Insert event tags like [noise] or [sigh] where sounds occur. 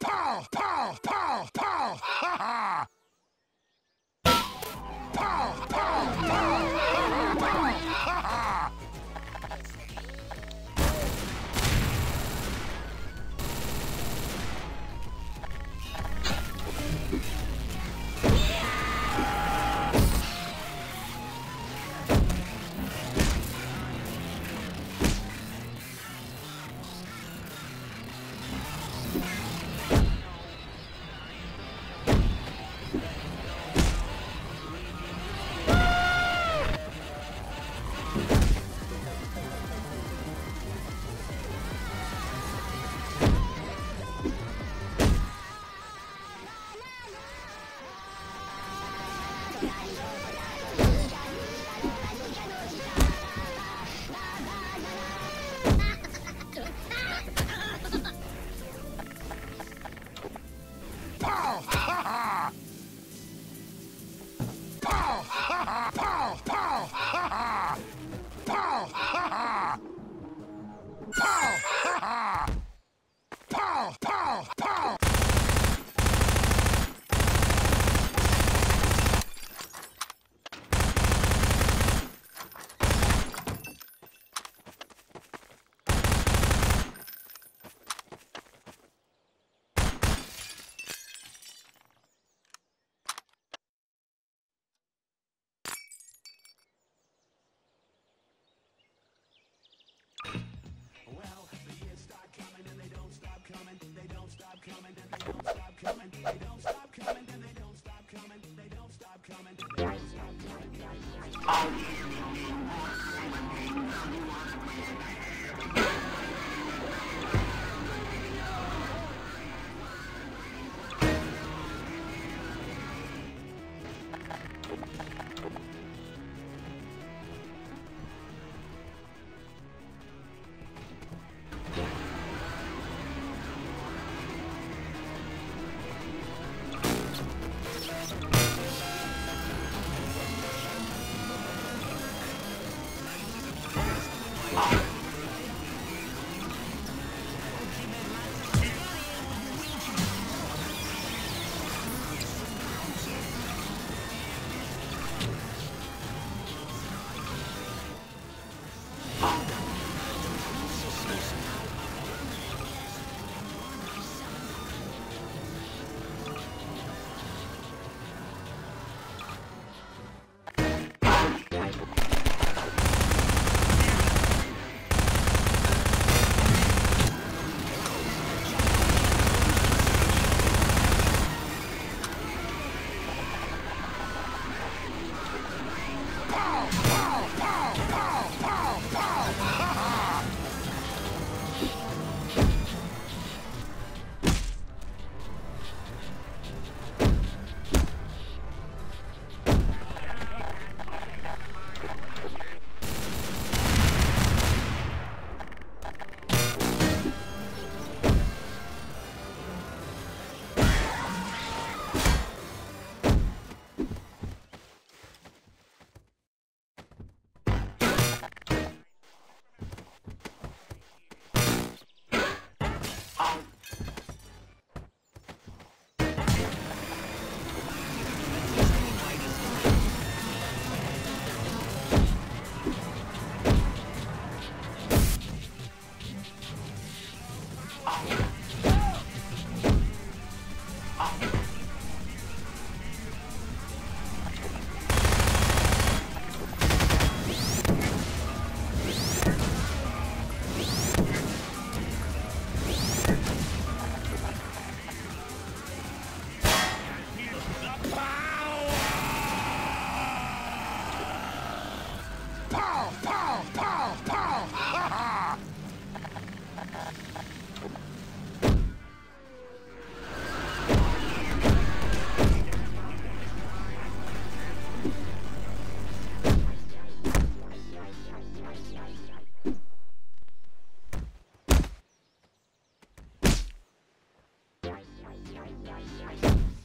pow, pow, pow, pow, [laughs] ha ha! I'll easily win. よいよいよい